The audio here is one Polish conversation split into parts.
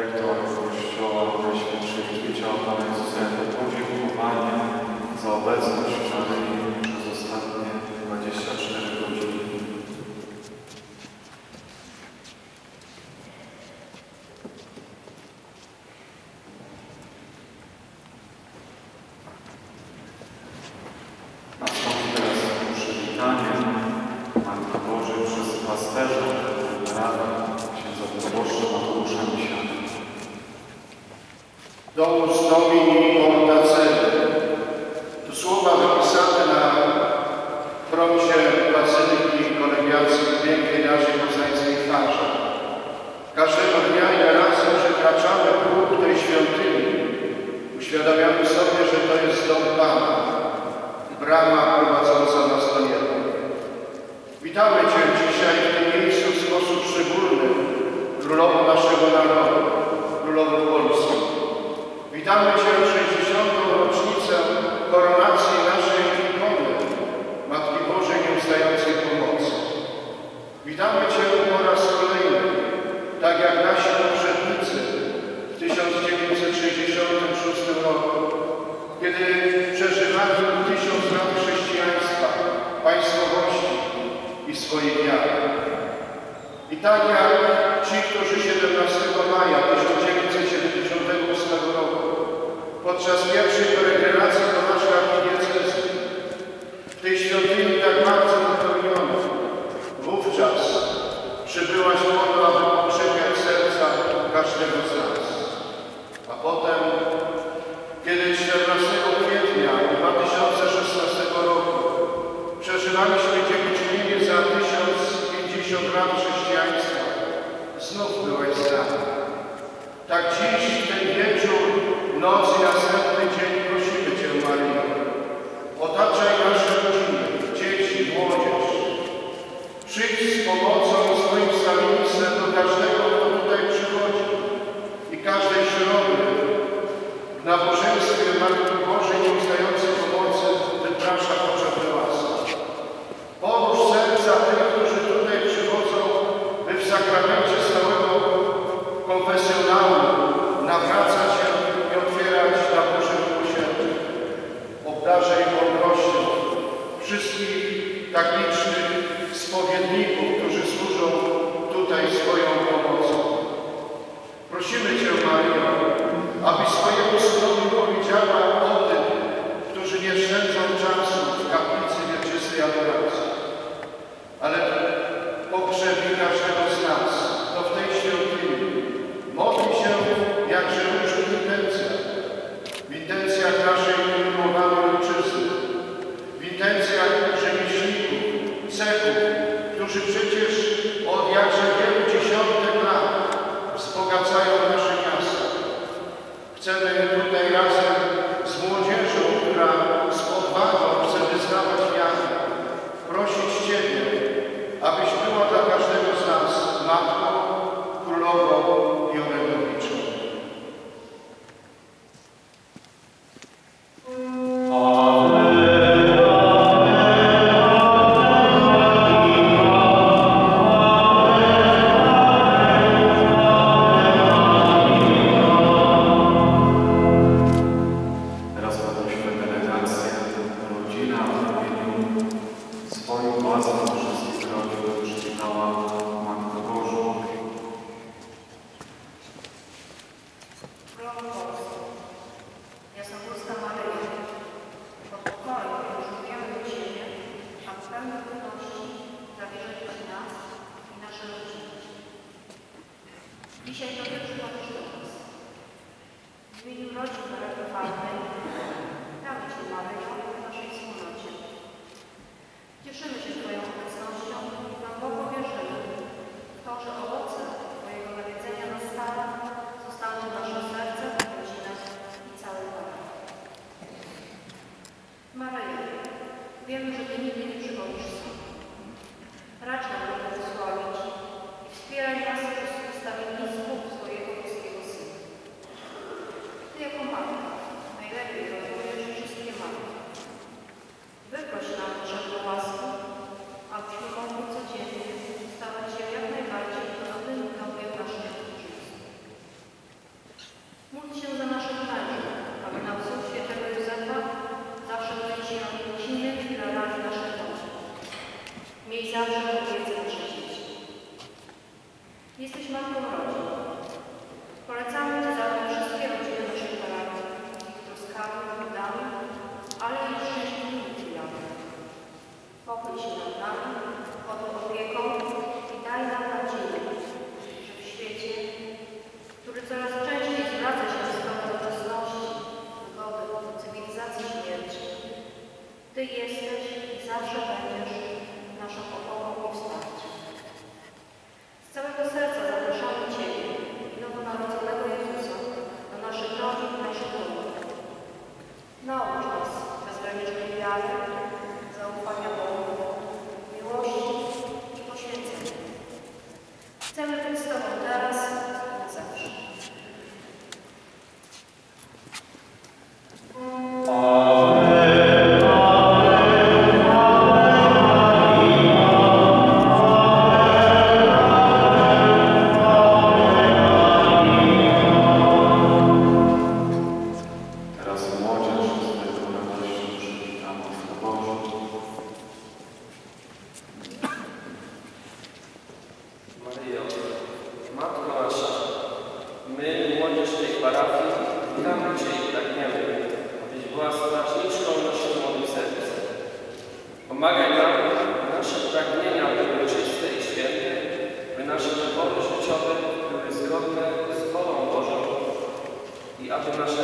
rektor Kościoła Najświętszej Życia Pana Jezusa jako podziękowanie za obecność Domus Domini Porta Celi. To słowa wypisane na froncie Bazyliki Kolegiacji w pięknej naszej poznańskiej farze. Każdego dnia ile razy przekraczamy próg tej świątyni, uświadamiamy sobie, że to jest dom Pana, brama prowadząca nas do nieba. Witamy Cię dzisiaj w tym miejscu w sposób szczególny, Królowo naszego narodu, Królowo Polski. Witamy Cię w 60. rocznicę koronacji naszej ikony, Matki Bożej Nieustającej Pomocy. Witamy Cię po raz kolejny, tak jak nasi poprzednicy w 1966 roku, kiedy przeżywali tysiąc lat chrześcijaństwa, państwowości i swojej wiary. I tak jak ci, którzy 17 maja 1978 roku podczas pierwszej peregrinacji do naszej archidiecezji w tej świątyni tak bardzo wypełniono, wówczas przybyłaś po to, aby pokrzepiać serca każdego z nas. A potem, kiedy 14 kwietnia 2016 roku przeżywaliśmy wiemy, że each też tej parafii, tam gdzie jej pragniemy, abyś była strażniczką naszych młodych serc. Pomagaj nam, nasze pragnienia były czyste i święte, by nasze wybory życiowe były zgodne z wolą Bożą i aby nasze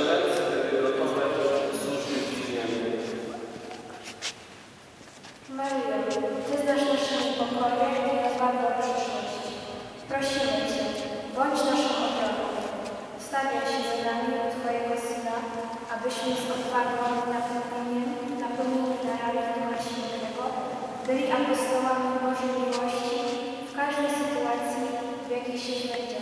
Stawiaj się za nami od Twojego Syna, abyśmy z odwagą napełnieniem, napełnieni darami Ducha Świętego, byli apostołami Bożej miłości w każdej sytuacji, w jakiej się znajdziemy.